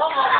¿Cómo?